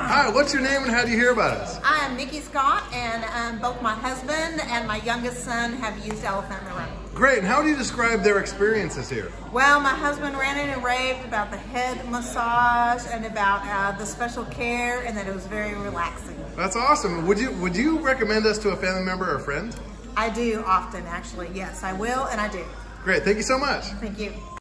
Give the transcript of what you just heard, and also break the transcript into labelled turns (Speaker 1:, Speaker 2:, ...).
Speaker 1: Hi, what's your name and how do you hear about us?
Speaker 2: I am Nikki Scott, and um, both my husband and my youngest son have used Elephant in the
Speaker 1: Great, and how do you describe their experiences here?
Speaker 2: Well, my husband ran in and raved about the head massage and about uh, the special care, and that it was very relaxing.
Speaker 1: That's awesome. Would you would you recommend us to a family member or friend?
Speaker 2: I do often, actually. Yes, I will, and I do.
Speaker 1: Great, thank you so much.
Speaker 2: Thank you.